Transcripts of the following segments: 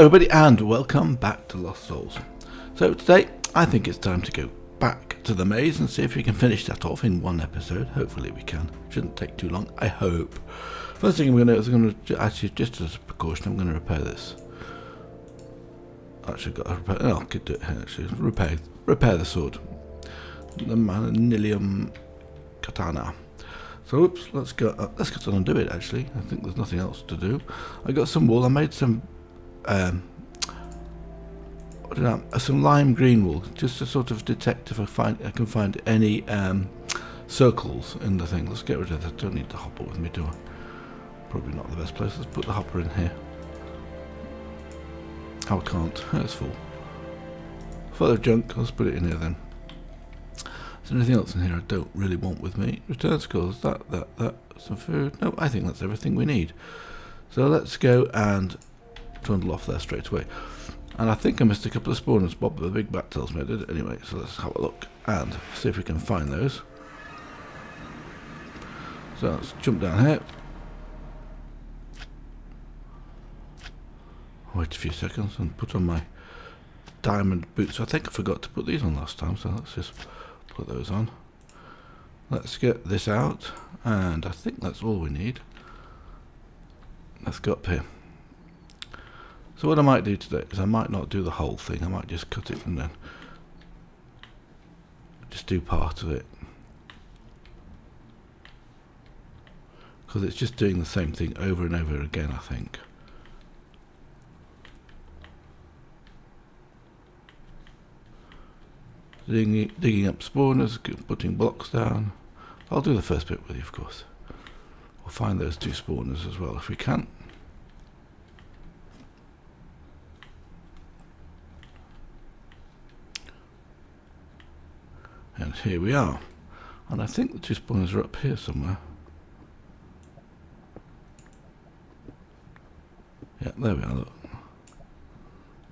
everybody, and welcome back to Lost Souls. So, today I think it's time to go back to the maze and see if we can finish that off in one episode. Hopefully, we can. Shouldn't take too long, I hope. First thing I'm going to do is I'm going to actually, just as a precaution, I'm going to repair this. Actually, got to repair. No, I could do it here. Actually, repair, repair the sword, the Manyullyn Katana. So, oops, let's go. Uh, let's get on and do it. Actually, I think there's nothing else to do. I got some wool. I made some um, I, uh, some lime green wool, just to sort of detect if I find I can find any um, circles in the thing. Let's get rid of that. Don't need the hopper with me, do I? Probably not the best place. Let's put the hopper in here. Oh, I can't. It's full. Full of junk. Let's put it in here then. Is there anything else in here I don't really want with me? Return scores. That, that, that. Some food. No, I think that's everything we need. So let's go and trundle off there straight away. And I think I missed a couple of spawners. Bob the big bat tells me I did anyway. So let's have a look and see if we can find those. So let's jump down here. Wait a few seconds and put on my diamond boots. I think I forgot to put these on last time, so let's just put those on. Let's get this out, and I think that's all we need. Let's go up here. So what I might do today is I might not do the whole thing, I might just cut it and then just do part of it. Because it's just doing the same thing over and over again, I think. Digging, digging up spawners, putting blocks down. I'll do the first bit with you, of course. We'll find those two spawners as well if we can. And here we are. And I think the two spawners are up here somewhere. Yeah, there we are, look.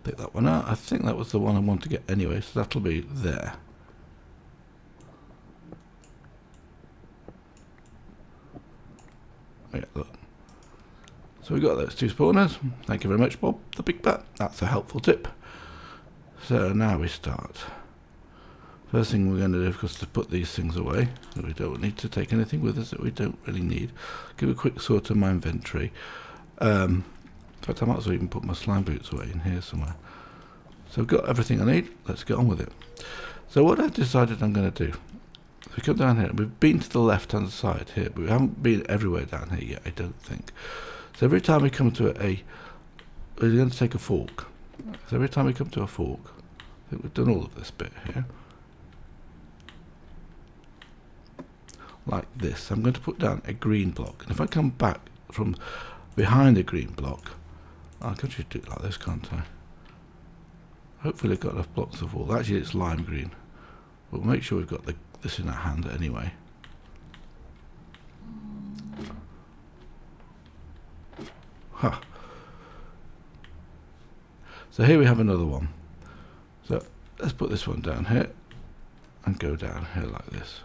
Pick that one out. I think that was the one I want to get anyway, so that'll be there. Yeah, look. So we got those two spawners. Thank you very much, Bob, the big bat. That's a helpful tip. So now we start. First thing we're going to do, of course, is to put these things away. We don't need to take anything with us that we don't really need. Give a quick sort of my inventory. Um, in fact, I might as well even put my slime boots away in here somewhere. So I've got everything I need. Let's get on with it. So what I've decided I'm going to do, if we come down here, we've been to the left-hand side here, but we haven't been everywhere down here yet, I don't think. So every time we come to a, we're going to take a fork. So every time we come to a fork, I think we've done all of this bit here. Like this. I'm going to put down a green block. And if I come back from behind a green block, I can just do it like this, can't I? Hopefully I've got enough blocks of wool. Actually, it's lime green. We'll make sure we've got the, this in our hand anyway. Huh. So here we have another one. So let's put this one down here and go down here like this.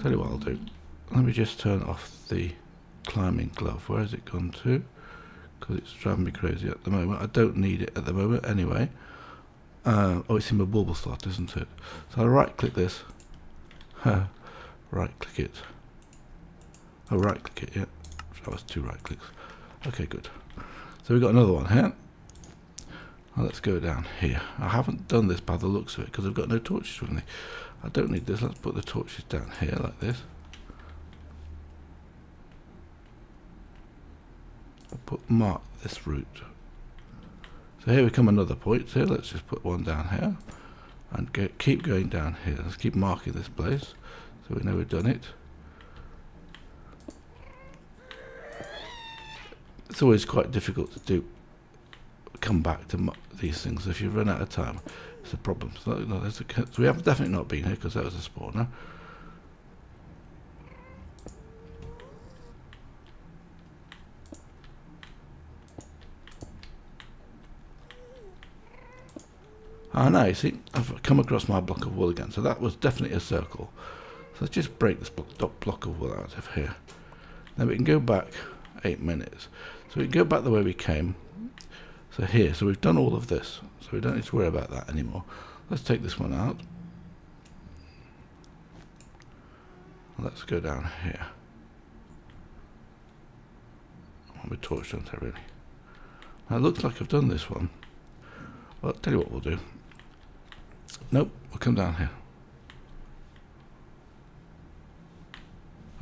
Tell you what I'll do. Let me just turn off the climbing glove. Where has it gone to? Because it's driving me crazy at the moment. I don't need it at the moment anyway. Uh, oh, it's in my bauble slot, isn't it? So I'll right click this. right click it. Oh, right click it, yeah. That was two right clicks. Okay, good. So we've got another one here. Let's go down here. I haven't done this by the looks of it because I've got no torches with me. I don't need this. Let's put the torches down here like this. I'll put mark this route. So here we come another point. So let's just put one down here and keep going down here. Let's keep marking this place so we know we've done it. It's always quite difficult to do. Come back to these things if you run out of time. It's a problem. So, no, there's a, so we have definitely not been here because that was a spawner. Ah, no, you see, I've come across my block of wool again. So that was definitely a circle. So let's just break this block, block of wool out of here. Then we can go back eight minutes. So we can go back the way we came. So here, so we've done all of this. So we don't need to worry about that anymore. Let's take this one out. Let's go down here. I'm a torch, don't I really? Now it looks like I've done this one. Well, I'll tell you what we'll do. Nope, we'll come down here.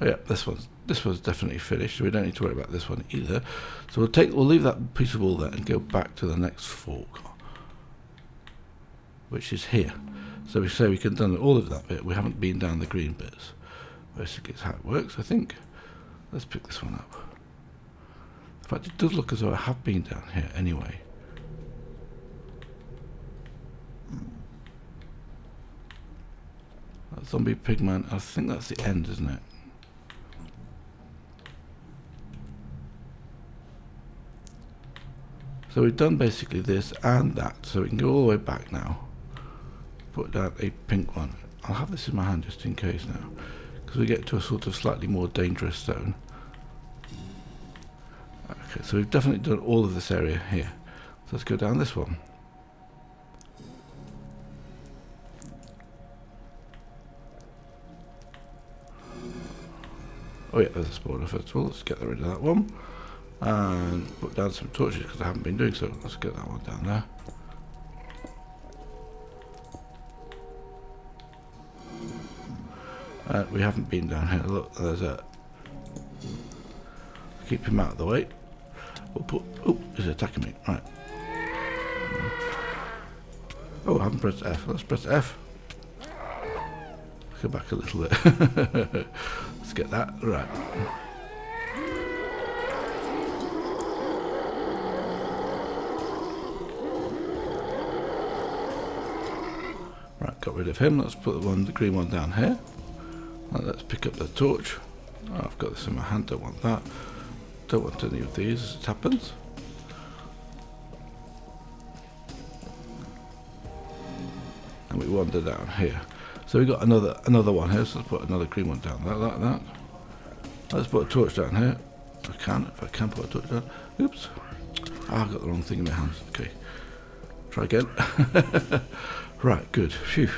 Yeah, this one's this one's definitely finished. We don't need to worry about this one either. So we'll take we'll leave that piece of wool there and go back to the next fork, which is here. So we say we can done all of that bit. We haven't been down the green bits. Basically, it's how it works. I think. Let's pick this one up. In fact, it does look as though I have been down here anyway. That zombie pigman. I think that's the end, isn't it? So we've done basically this and that, so we can go all the way back now. Put down a pink one. I'll have this in my hand just in case now, because we get to a sort of slightly more dangerous zone. Okay, so we've definitely done all of this area here. So let's go down this one. Oh yeah, there's a spawner first of all. Let's get rid of that one and put down some torches because I haven't been doing so. Let's get that one down there. Uh, we haven't been down here. Look, there's a. Keep him out of the way. We'll put. Oh, he's attacking me. Right. Oh, I haven't pressed F. Let's press F. Go back a little bit. Let's get that right. Got rid of him. Let's put the one, the green one down here. And let's pick up the torch. Oh, I've got this in my hand, don't want that. Don't want any of these as it happens. And we wander down here. So we got another another one here, so let's put another green one down there like that. Let's put a torch down here. I can, if I can put a torch down. Oops. Oh, I've got the wrong thing in my hands. Okay. Try again. Right, good. Phew.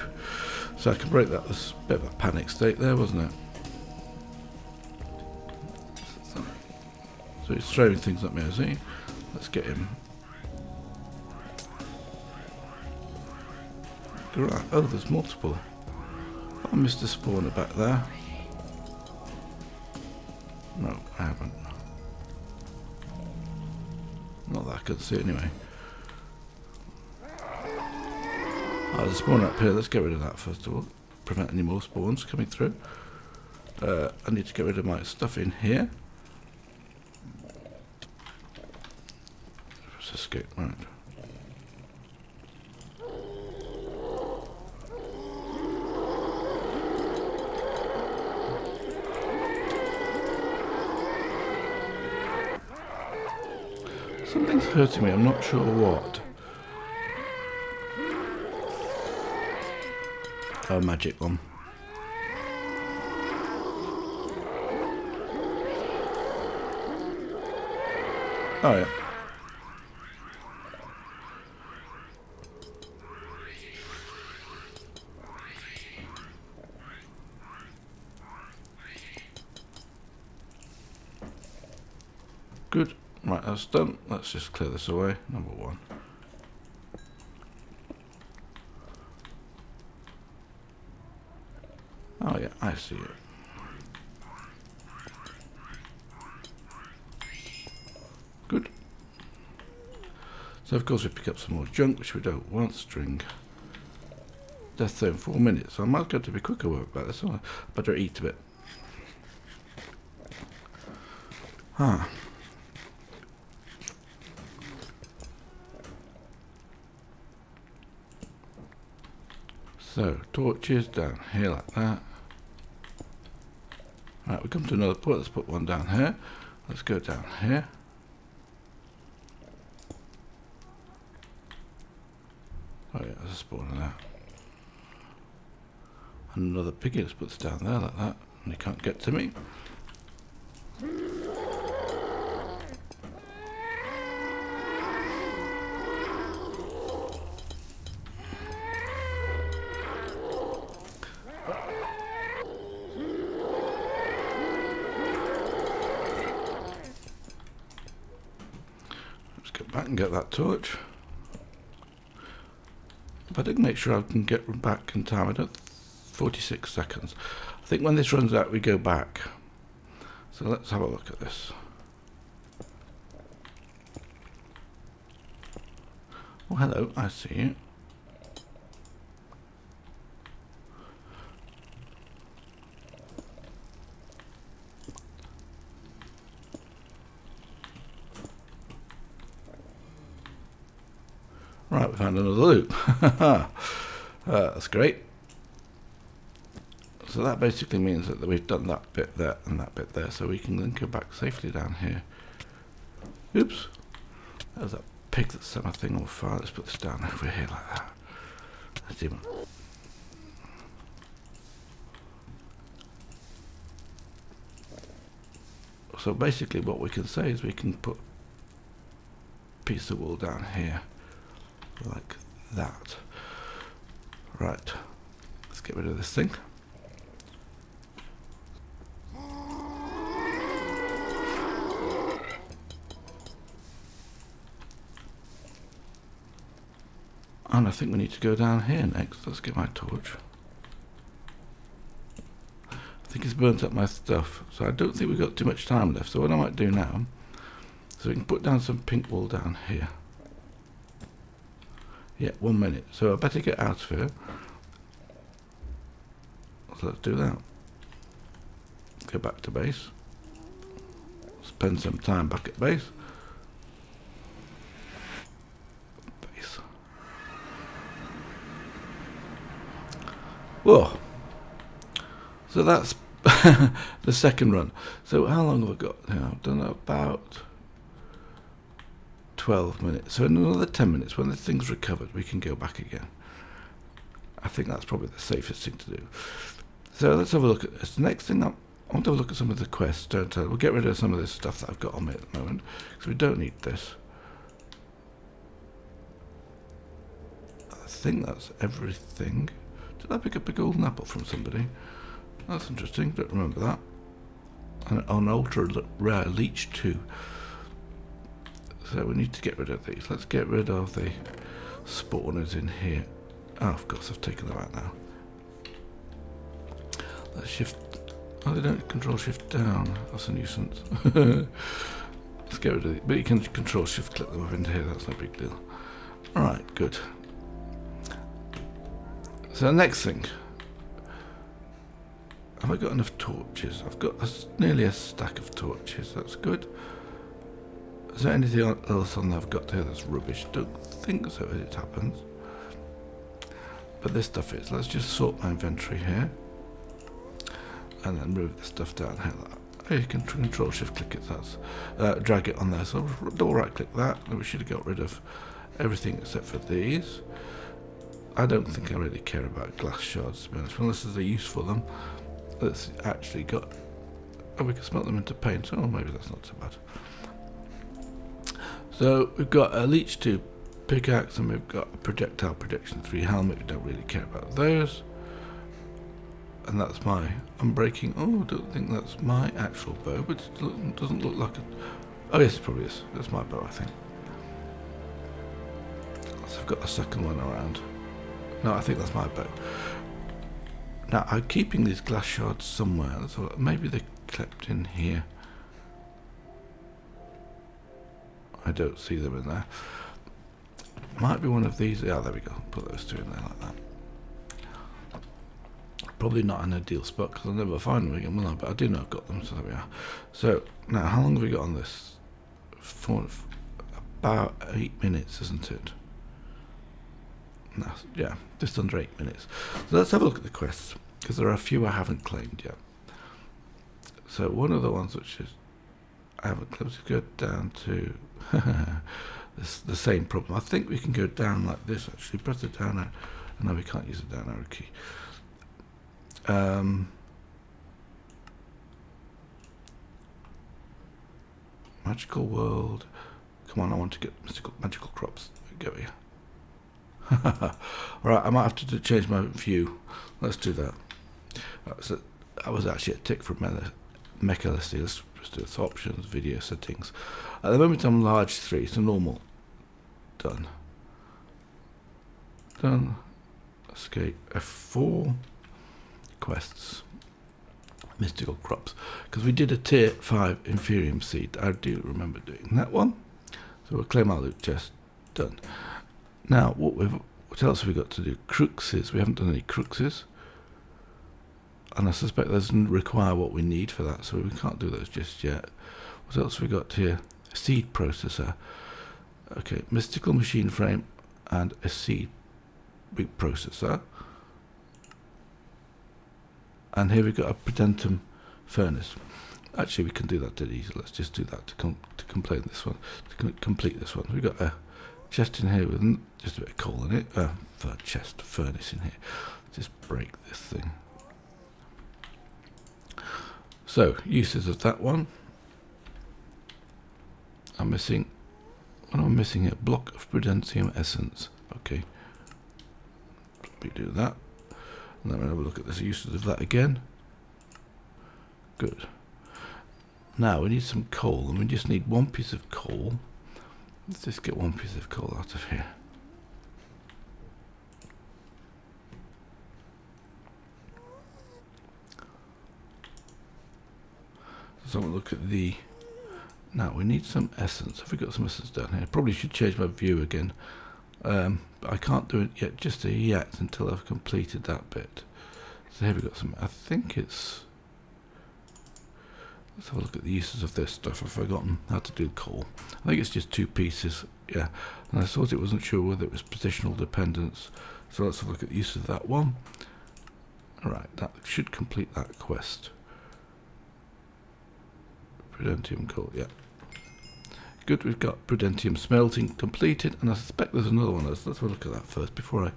So I can break that. was a bit of a panic state there, wasn't it? So he's throwing things at me, is he? Let's get him. Oh, there's multiple. Oh, I missed a spawner back there. No, I haven't. Not that I can see anyway. Oh, there's a spawn up here. Let's get rid of that first of all. Prevent any more spawns coming through. Uh, I need to get rid of my stuff in here. Let's escape, right. Something's hurting me, I'm not sure what. A magic one. Oh yeah. Good. Right, that's done. Let's just clear this away. Number one. I see it. Good. So of course we pick up some more junk, which we don't want. String. Death zone, four minutes. So I might go to be quicker about this. I better eat a bit. Huh. So, torches down here like that. Right, we come to another point. Let's put one down here. Let's go down here. Oh yeah, there's a spawn there. Another piggy. Let's put this down there like that. And he can't get to me. Get that torch. But I did make sure I can get back in time. I don't... 46 seconds. I think when this runs out, we go back. So let's have a look at this. Oh, hello. I see you. Right, we found another loop. uh, that's great. So that basically means that we've done that bit there and that bit there, so we can then go back safely down here. Oops. There's that pig that set my thing on fire. Let's put this down over here like that. Let's see. So basically what we can say is we can put a piece of wool down here like that. Right, let's get rid of this thing. And I think we need to go down here next. Let's get my torch. I think it's burnt up my stuff, so I don't think we've got too much time left. So what I might do now, so we can put down some pink wool down here. Yeah, one minute. So I better get out of here. So let's do that. Go back to base. Spend some time back at base. Base. Whoa. So that's the second run. So how long have I got now? I've done about 12 minutes. So in another 10 minutes, when the thing's recovered, we can go back again. I think that's probably the safest thing to do. So let's have a look at this. Next thing, I want to have a look at some of the quests. Don't I? We'll get rid of some of this stuff that I've got on me at the moment, because we don't need this. I think that's everything. Did I pick up a golden apple from somebody? That's interesting. Don't remember that. An, an ultra rare leech too. So we need to get rid of these. Let's get rid of the spawners in here. Oh, of course, I've taken them out now. Let's shift. Oh, they don't control shift down. That's a nuisance. Let's get rid of it. But you can control shift click them up into here. That's no big deal. Alright, good. So the next thing. Have I got enough torches? I've got a, nearly a stack of torches. That's good. Is there anything else on I've got here that's rubbish? Don't think so as it happens. But this stuff is. Let's just sort my inventory here. And then move the stuff down here. Oh, you can control shift click it. That's uh, drag it on there. So double right click that. We should have got rid of everything except for these. I don't think I really care about glass shards to be honest. Unless there's a use for them. That's actually got. Oh, we can smelt them into paint. Oh, maybe that's not so bad. So we've got a Leech 2 pickaxe and we've got a Projectile Protection 3 helmet. We don't really care about those. And that's my unbreaking. Oh, I don't think that's my actual bow, but it doesn't look like it. Oh, yes, it probably is. That's my bow, I think. So I've got a second one around. No, I think that's my bow. Now, I'm keeping these glass shards somewhere. So maybe they're clipped in here. I don't see them in there. Might be one of these. Yeah, there we go. Put those two in there like that. Probably not an ideal spot because I'll never find them again, will I? But I do know I've got them, so there we are. So, now, how long have we got on this? For about eight minutes, isn't it? No, yeah, just under eight minutes. So let's have a look at the quests, because there are a few I haven't claimed yet. So one of the ones which is I haven't claimed to go down to this the same problem. I think we can go down like this actually. Press the down arrow. No, we can't use the down arrow key. Um, magical world. Come on, I want to get mystical magical crops. Go here. Alright, I might have to change my view. Let's do that. Right, so that was actually a tick from Mecha. Let's Options, video settings. At the moment I'm large 3, so normal Done. Done. Escape F4. Quests. Mystical crops. Because we did a tier 5 Inferium seed. I do remember doing that one. So we'll claim our loot chest. Done. Now, what we've what else have we got to do? Cruxes. We haven't done any cruxes. And I suspect that doesn't require what we need for that, so we can't do those just yet. What else we got here? seed processor. Okay, mystical machine frame and a seed processor. And here we've got a Prudentium furnace. Actually, we can do that dead easy. Let's just do that to, com to complete this one. To complete this one, we've got a chest in here with just a bit of coal in it. Uh, for chest furnace in here. Just break this thing. So uses of that one. I'm missing. What am I missing here? Block of Prudentium essence. Okay. We do that. And then we'll have a look at the uses of that again. Good. Now we need some coal, and we just need one piece of coal. Let's just get one piece of coal out of here. So look at the now we need some essence. Have we got some essence down here? Probably should change my view again. Um, but I can't do it yet, just yet, until I've completed that bit. So here we've got some, I think it's, let's have a look at the uses of this stuff. I've forgotten how to do coal. I think it's just two pieces, yeah. And I thought it wasn't sure whether it was positional dependence. So let's have a look at the use of that one. Alright, that should complete that quest. Prudentium coal, yeah. Good, we've got Prudentium smelting completed, and I suspect there's another one. Let's, let's have a look at that first before I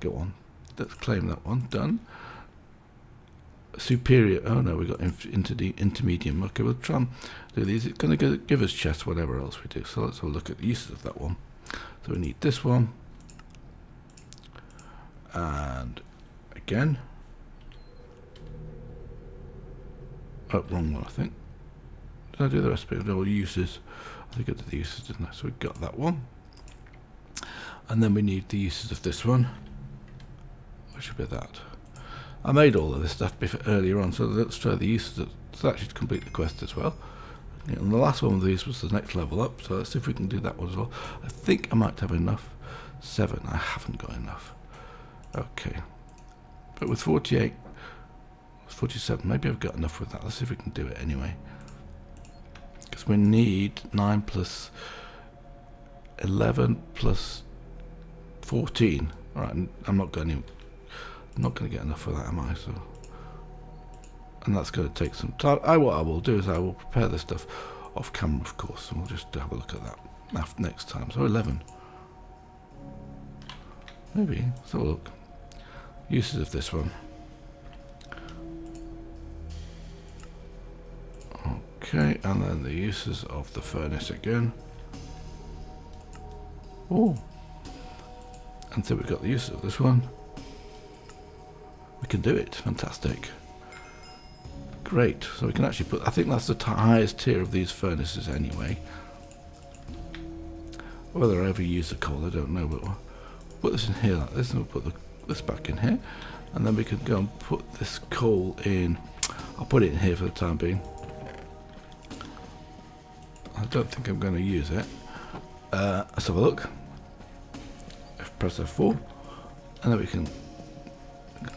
go on. Let's claim that one. Done. Superium. Oh no, we got into the intermediate. Okay, we'll try and do these. It's going to give us chests, whatever else we do. So let's have a look at the uses of that one. So we need this one. And again. Oh, wrong one, I think. Did I do the recipe? All uses. I think I did the uses, didn't I? So we got that one. And then we need the uses of this one. Which should be that. I made all of this stuff before, earlier on, so let's try the uses. Of, so that should complete the quest as well. And the last one of these was the next level up, so let's see if we can do that one as well. I think I might have enough. Seven, I haven't got enough. Okay. But with 48, 47, maybe I've got enough with that. Let's see if we can do it anyway because we need 9 plus 11 plus 14 all right I'm not going to I'm not going to get enough for that am I? So and that's going to take some time I what I will do is I will prepare this stuff off camera of course and we'll just have a look at that next time. So 11 maybe a look. Uses of this one Okay, and then the uses of the furnace again. Oh, and so we've got the use of this one. We can do it, fantastic. Great, so we can actually put, I think that's the highest tier of these furnaces anyway. Whether I ever use the coal, I don't know, but we'll put this in here like this, and we'll put the, this back in here. And then we can go and put this coal in, I'll put it in here for the time being. I don't think I'm going to use it. Uh, let's have a look. Press F4, and then we can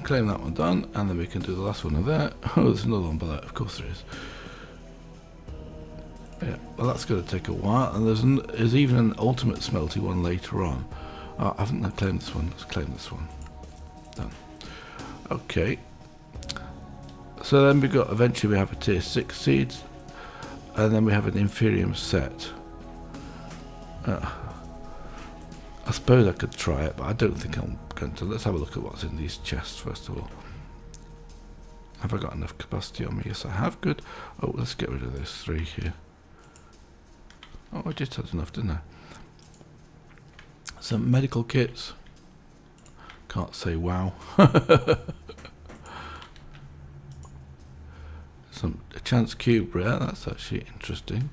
claim that one done, and then we can do the last one of that. Oh, there's another one below. Of course there is. Yeah, well that's going to take a while, and there's, an, there's even an ultimate smelty one later on. Oh, I haven't claimed this one. Let's claim this one. Done. Okay. So then we got eventually we have a tier six seeds and then we have an inferium set. Uh, I suppose I could try it, but I don't think I'm going to. Let's have a look at what's in these chests first of all. Have I got enough capacity on me? Yes, I have. Good. Oh, let's get rid of those three here. Oh, I just had enough, didn't I? Some medical kits. Can't say wow. Some a chance cube rare. That's actually interesting.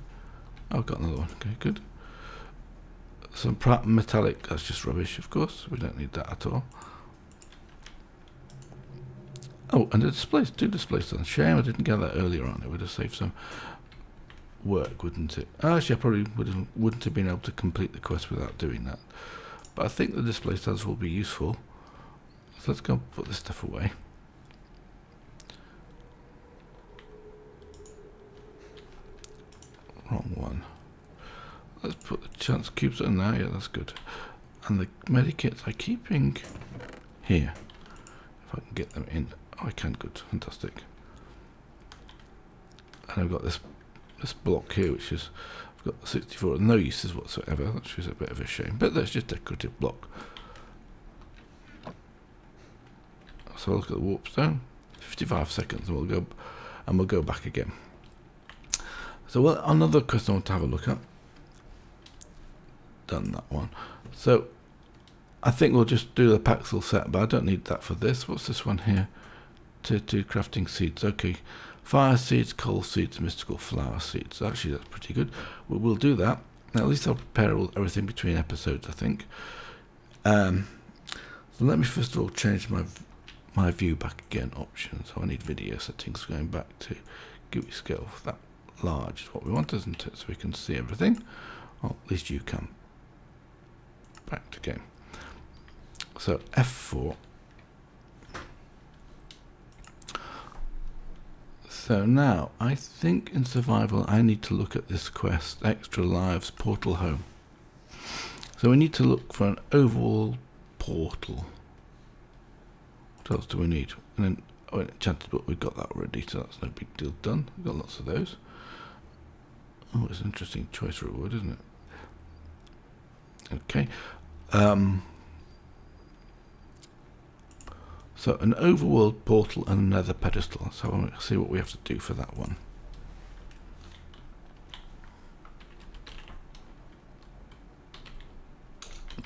I've got another one. Okay, good. some Pratt metallic, that's just rubbish, of course. We don't need that at all. Oh, and the displays, two displays done. Shame I didn't get that earlier on. It would have saved some work, wouldn't it? Actually, I probably would have, wouldn't have been able to complete the quest without doing that. But I think the display stands will be useful. So let's go put this stuff away. Wrong one. Let's put the chance cubes in there. Yeah, that's good. And the medikits I keeping here. If I can get them in. Oh, I can. Good. Fantastic. And I've got this this block here, which is I've got 64 no uses whatsoever. Which is a bit of a shame. But that's just decorative block. So I'll look at the warp stone. 55 seconds, and we'll go and we'll go back again. So well, another want to have a look at done that one. So I think we'll just do the Paxil set, but I don't need that for this. What's this one here? Tier 2 crafting seeds. Okay. Fire seeds, coal seeds, mystical flower seeds. Actually, that's pretty good. We will do that. Now, at least I'll prepare all, everything between episodes, I think. Um, so let me first of all change my my view back again options. So I need video settings going back to GUI scale. for That large is what we want, isn't it? So we can see everything. Well, at least you can back to game. So F4. So now, I think in survival I need to look at this quest, Extra Lives Portal Home. So we need to look for an overworld portal. What else do we need? And then, oh, enchanted book, we've got that already, so that's no big deal done. We've got lots of those. Oh, it's an interesting choice reward, isn't it? Okay. Um, so an overworld portal and another pedestal. So I want to see what we have to do for that one.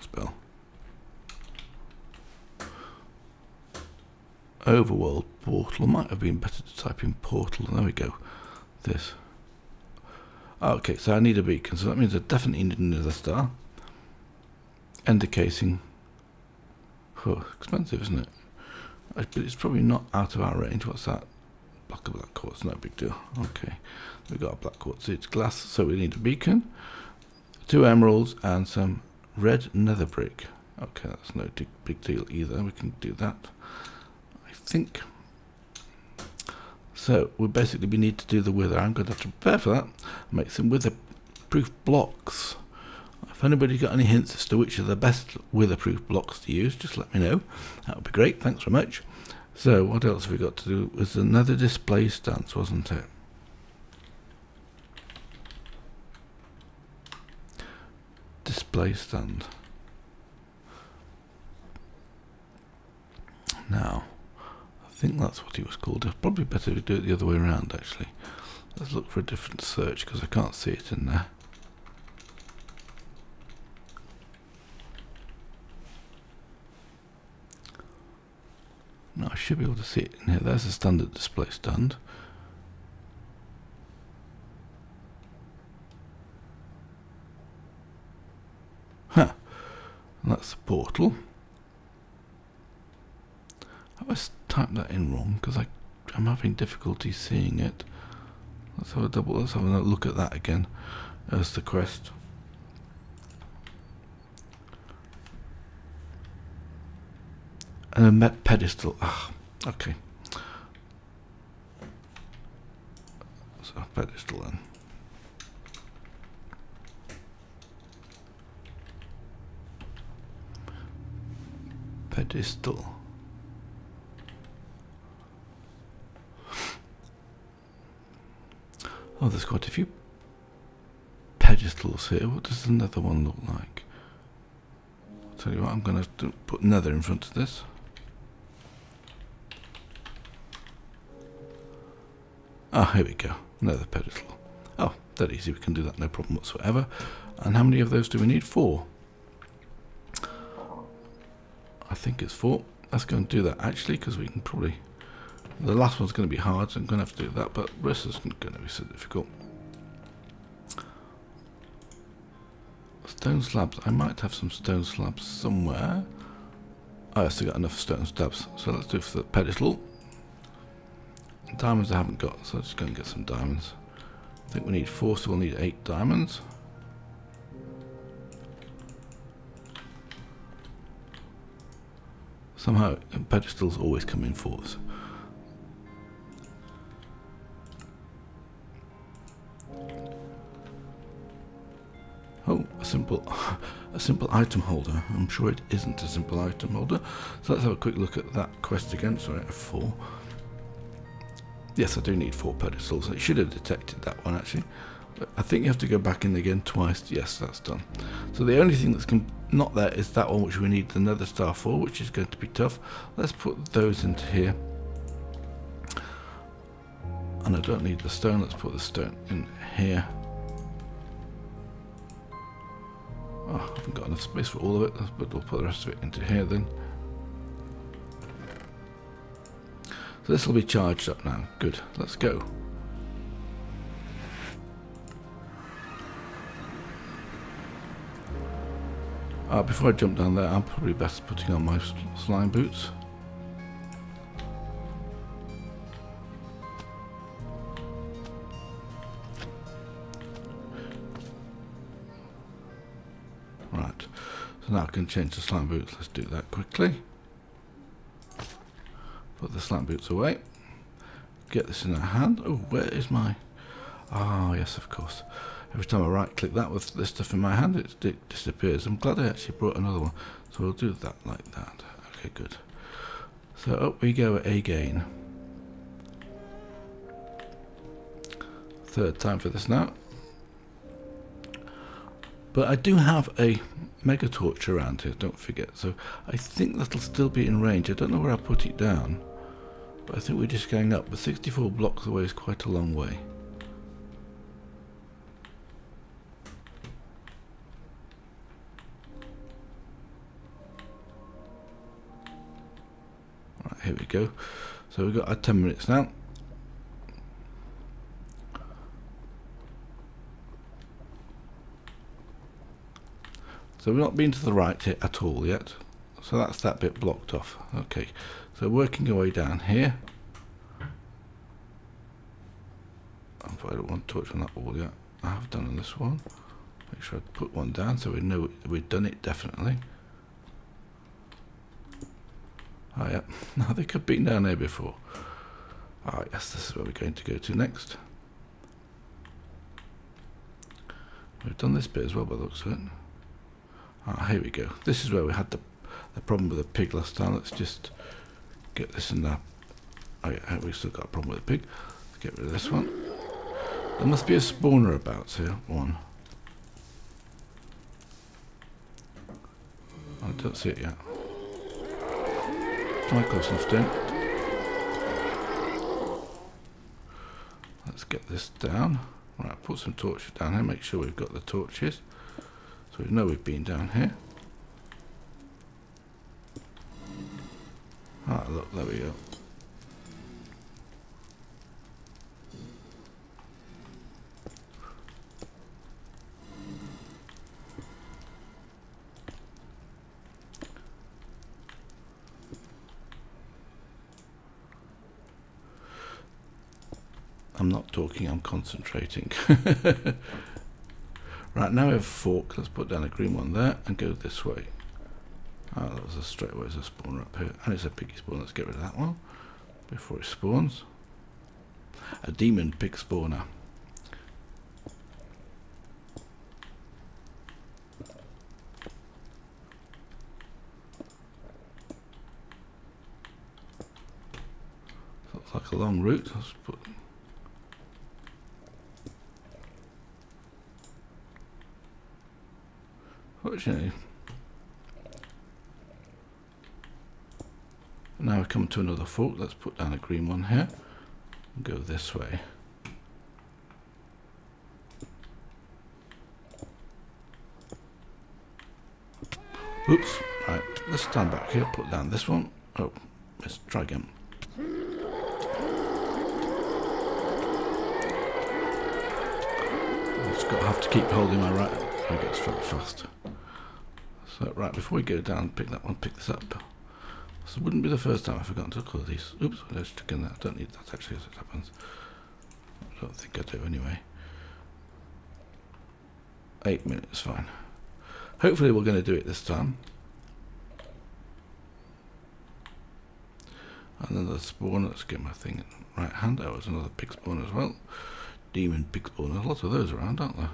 Spell. Overworld portal. Might have been better to type in portal. There we go. This. Ah, okay, so I need a beacon. So that means I definitely need another star ender casing. Oh, expensive, isn't it? Uh, but it's probably not out of our range. What's that? Block of black quartz, no big deal. Okay, we've got a black quartz. It's glass, so we need a beacon, two emeralds, and some red nether brick. Okay, that's no big deal either. We can do that. I think. So we basically we need to do the wither. I'm going to have to prepare for that. Make some wither proof blocks. If anybody's got any hints as to which are the best wither-proof blocks to use, just let me know. That would be great. Thanks very much. So what else have we got to do? It was another display stance, wasn't it? Display stand. Now, think that's what it was called. It's probably better to do it the other way around, actually. Let's look for a different search because I can't see it in there. Now I should be able to see it in here. There's a standard display stand. Huh. And that's the portal. I typed that in wrong? Because I'm having difficulty seeing it. Let's have a double, let's have a look at that again as the quest. and a pedestal. Ah, okay. So pedestal then. Pedestal. Oh, there's quite a few pedestals here. What does another one look like? I'll tell you what, I'm going to put another in front of this. Ah, here we go. Another pedestal. Oh, that easy. We can do that, no problem whatsoever. And how many of those do we need? Four. I think it's four. Let's go and do that actually, because we can probably... The last one's going to be hard, so I'm going to have to do that, but the rest isn't going to be so difficult. Stone slabs. I might have some stone slabs somewhere. Oh, I still got enough stone slabs. So let's do for the pedestal. Diamonds I haven't got, so let's go and get some diamonds. I think we need four, so we'll need eight diamonds. Somehow, pedestals always come in fours. A simple item holder. I'm sure it isn't a simple item holder. So let's have a quick look at that quest again. Sorry, I have four. Yes, I do need four pedestals. I should have detected that one actually. But I think you have to go back in again twice. Yes, that's done. So the only thing that's not there is that one which we need the nether star for, which is going to be tough. Let's put those into here. And I don't need the stone. Let's put the stone in here. Oh, I haven't got enough space for all of it, but we'll put the rest of it into here then. So this will be charged up now. Good, let's go. Uh, before I jump down there, I'm probably best putting on my slime boots. So now I can change the slime boots. Let's do that quickly. Put the slime boots away. Get this in our hand. Oh, where is my... Ah, oh, yes, of course. Every time I right click that with this stuff in my hand, it, it disappears. I'm glad I actually brought another one. So we'll do that like that. Okay, good. So up we go again. Third time for this now. But I do have a mega torch around here, don't forget. So I think that'll still be in range. I don't know where I'll put it down. But I think we're just going up. But 64 blocks away is quite a long way. Right, here we go. So we've got our 10 minutes now. So we've not been to the right here at all yet. So that's that bit blocked off. Okay, so working our way down here. I don't want to touch on that wall yet. I have done on this one. Make sure I put one down so we know we've done it definitely. Oh yeah, now they could have been down there before. Ah yes, this is where we're going to go to next. We've done this bit as well by the looks of it. Ah, here we go. This is where we had the, the problem with the pig last time. Let's just get this in there. Oh yeah, we still got a problem with the pig. Let's get rid of this one. There must be a spawner about here. One. I don't see it yet. My close enough down. Let's get this down. Right, put some torches down here. Make sure we've got the torches. So we know we've been down here. Ah, look, there we go. I'm not talking, I'm concentrating. Right, now we have a fork. Let's put down a green one there and go this way. Oh, that was a straight away as a spawner up here. And it's a piggy spawn. Let's get rid of that one before it spawns. A demon pig spawner. Looks like a long route. Let's put Now we come to another fork. Let's put down a green one here. Go this way. Oops. Right. Let's stand back here. Put down this one. Oh, let's try again. Just got to have to keep holding my right go, it's fairly fast. So, right, before we go down, pick that one, pick this up. So it wouldn't be the first time I've forgotten to close these. Oops, let's check in that. I don't need that actually as it happens. I don't think I do anyway. Eight minutes, fine. Hopefully we're going to do it this time. Another spawn, let's get my thing in right hand. Oh, that was another pig spawn as well. Demon pig spawn, there's lots of those around, aren't there?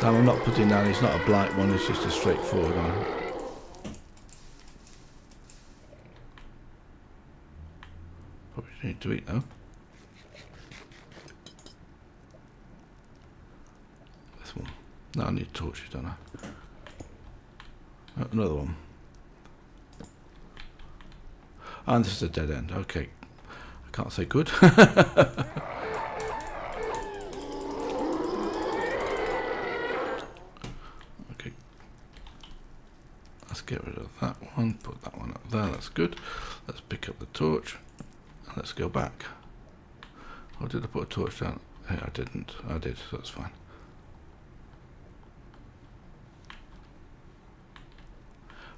Damn, I'm not putting down, it's not a blight one, it's just a straightforward one. Probably need to eat though. This one. No, I need torches, don't I? Another one. And this is a dead end. Okay. I can't say good. okay. Let's get rid of that one. Put that one up there. That's good. Let's pick up the torch. And let's go back. Or did I put a torch down? Hey, I didn't. I did, so that's fine.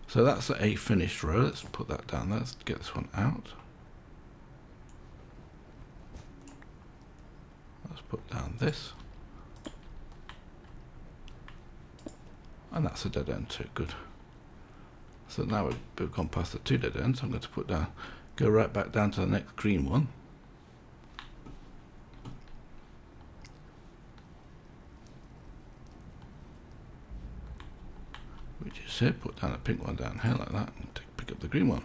So that's a finished row. Let's put that down. Let's get this one out. Let's put down this. And that's a dead end too. Good. So now we've, gone past the two dead ends. I'm going to put down, go right back down to the next green one. which is here, put down a pink one down here like that, and pick up the green one.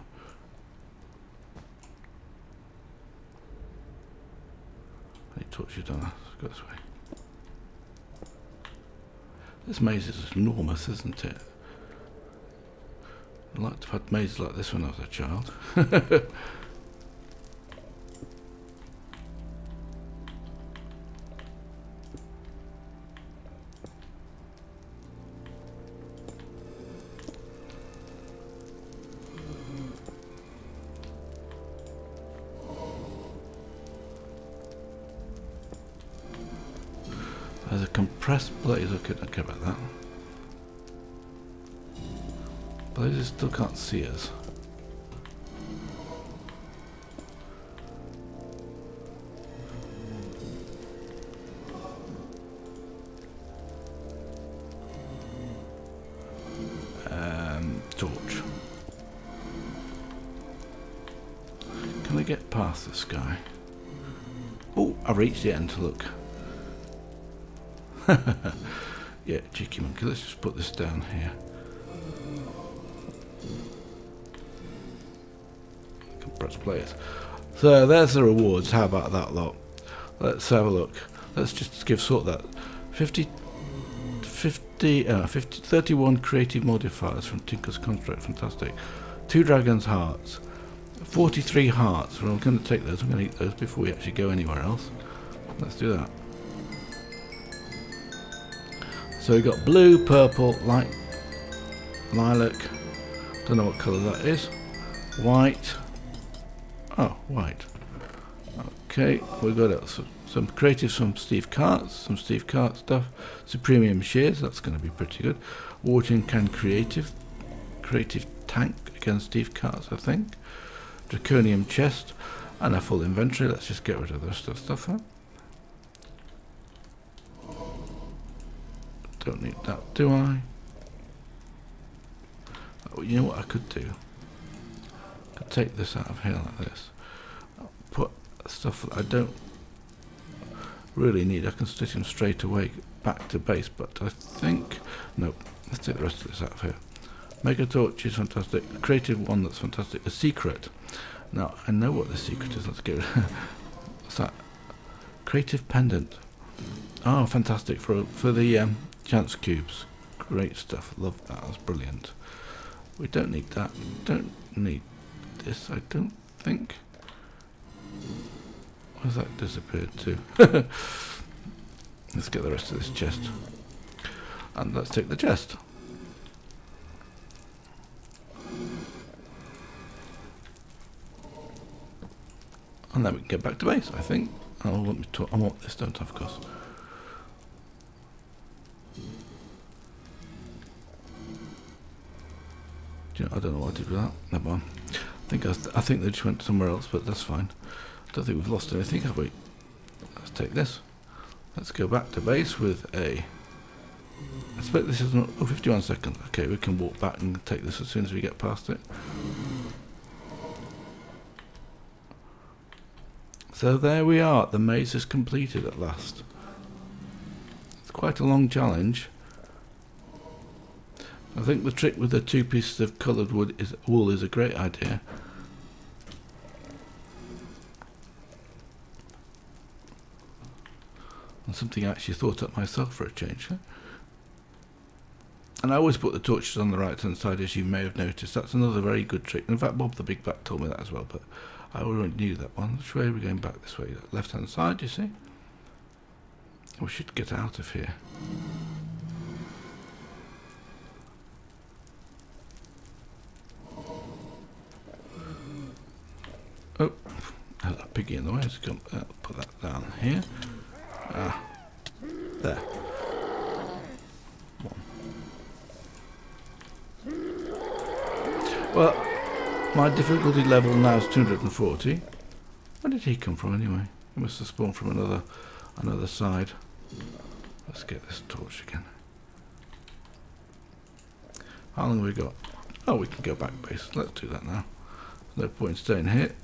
Any torches done? Let's go this way. This maze is enormous, isn't it? I'd like to have had mazes like this when I was a child. There's a compressed blaze. Okay, care about that. Blazes still can't see us. Um, torch. Can I get past this guy? Oh, I reached the end to look. yeah, cheeky monkey. Let's just put this down here. Play. So there's the rewards. How about that lot? Let's have a look. Let's just give sort that 50, 50, uh, 50 31 creative modifiers from Tinker's Construct. Fantastic. Two dragon's hearts. 43 hearts. Well, I'm going to take those. I'm going to eat those before we actually go anywhere else. Let's do that. So we've got blue, purple, light, lilac, don't know what colour that is, white, oh, white. Okay, we've got some, some creative from Steve Carts, some Steve Cart stuff, some premium shares, that's going to be pretty good. Watering can creative, creative tank, against Steve Carts I think. Draconium chest, and a full inventory, let's just get rid of the rest of the stuff huh? Don't need that, do I? Oh, you know what I could do? Take this out of here like this. Put stuff that I don't really need. I can stitch them straight away back to base, but I think... No, let's take the rest of this out of here. Mega torch is fantastic. A creative one that's fantastic. A secret. Now, I know what the secret is. Let's get What's that? Creative pendant. Oh, fantastic. For, for the um, chance cubes. Great stuff. Love that. That's brilliant. We don't need that. We don't need this, I don't think. Where's that disappeared to? let's get the rest of this chest. And let's take the chest. And then we can get back to base, I think. Oh, want, me to, I want this, don't I, of course. I don't know what I did with that. Never mind. I think I, I think they just went somewhere else, but that's fine. I don't think we've lost anything, have we? Let's take this. Let's go back to base with a... I expect this is not... Oh, 51 seconds. Okay, we can walk back and take this as soon as we get past it. So there we are. The maze is completed at last. It's quite a long challenge. I think the trick with the two pieces of coloured wood is wool is a great idea. And something I actually thought up myself for a change. And I always put the torches on the right hand side as you may have noticed. That's another very good trick. In fact Bob the Big Bat told me that as well, but I already knew that one. Which way are we going back this way? Left hand side, you see? We should get out of here. Oh, a piggy in the way. Let's come, uh, put that down here. Ah, there. One. Well, my difficulty level now is 240. Where did he come from anyway? He must have spawned from another another side. Let's get this torch again. How long have we got? Oh, we can go back base. Let's do that now. No point staying here.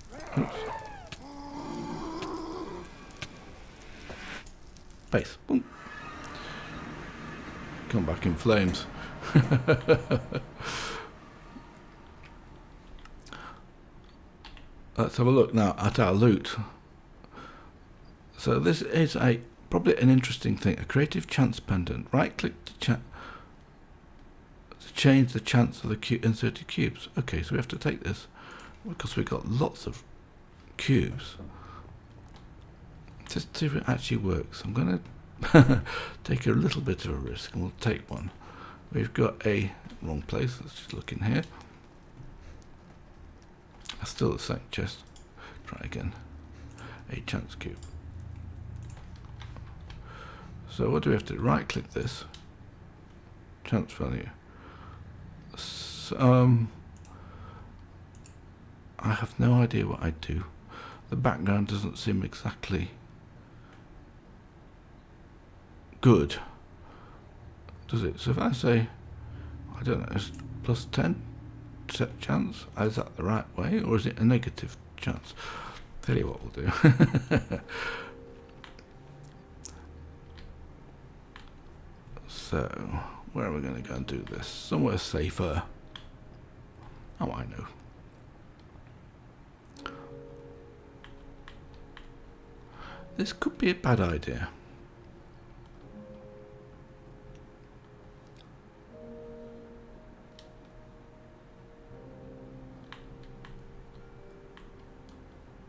Base. Boom. Come back in flames. Let's have a look now at our loot. So this is a probably an interesting thing. A creative chance pendant. Right click to chat change the chance of the cu inserted cubes. Okay, so we have to take this because we've got lots of cubes. Just see if it actually works. I'm going to take a little bit of a risk and we'll take one. We've got a wrong place. Let's just look in here. I still the same chest. Try again. A chance cube. So what do we have to right click this? Chance value. So, um, I have no idea what I do. The background doesn't seem exactly good. Does it? So if I say, I don't know, it's plus 10 set chance, is that the right way or is it a negative chance? Tell you what we'll do. so, where are we going to go and do this? Somewhere safer. Oh, I know. This could be a bad idea.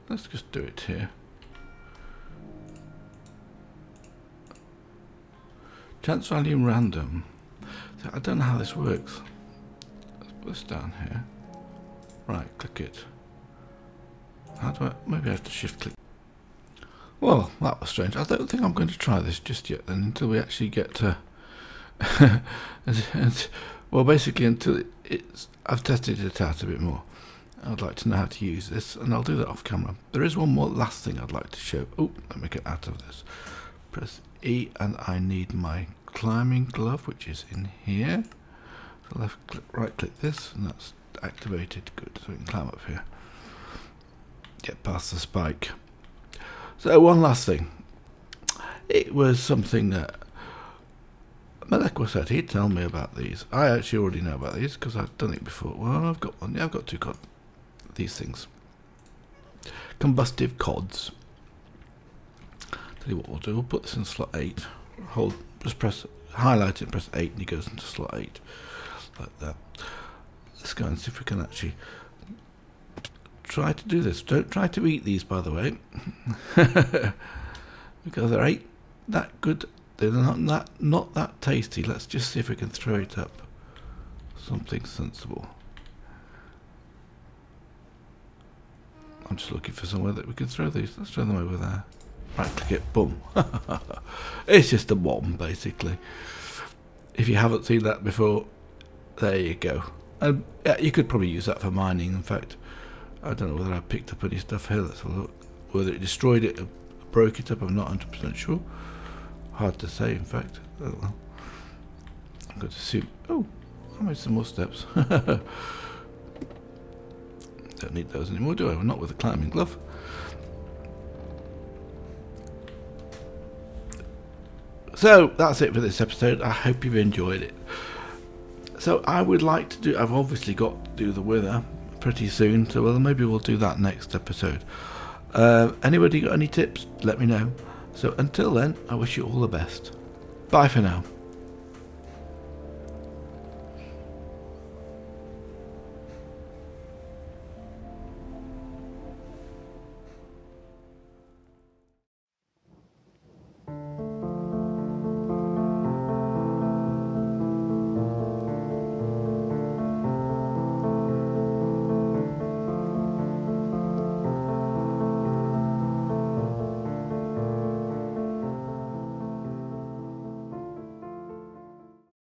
Let's just do it here. Chance value random. So I don't know how this works. Let's put this down here. Right, click it. How do I, maybe I have to shift click. Well, that was strange. I don't think I'm going to try this just yet then until we actually get to... and, and, well, basically until it, it's... I've tested it out a bit more. I'd like to know how to use this, and I'll do that off camera. There is one more last thing I'd like to show. Oh, let me get out of this. Press E, and I need my climbing glove, which is in here. So left click, right click this, and that's activated. Good, so we can climb up here. Get past the spike. So one last thing. It was something that melaqua said he'd tell me about these. I actually already know about these because I've done it before. Well, I've got one. Yeah, I've got two cod these things. Combustive cods. Tell you what we'll do. We'll put this in slot eight. Hold. Just press highlight it. Press eight, and it goes into slot eight, like that. Let's go and see if we can actually try to do this. Don't try to eat these, by the way, because they ain't that good. They're not that not that tasty. Let's just see if we can throw it up. Something sensible. I'm just looking for somewhere that we can throw these. Let's throw them over there. Right click it, boom. it's just a bomb, basically. If you haven't seen that before, there you go. And yeah, you could probably use that for mining, in fact. I don't know whether I picked up any stuff here. Let's have a look. Whether it destroyed it or broke it up, I'm not 100% sure. Hard to say, in fact. Oh well. I'm going to assume. Oh, I made some more steps. Don't need those anymore, do I? Not with a climbing glove. So that's it for this episode. I hope you've enjoyed it. So I would like to do. I've obviously got to do the Wither pretty soon. So well, maybe we'll do that next episode. Uh, anybody got any tips? Let me know. So until then, I wish you all the best. Bye for now.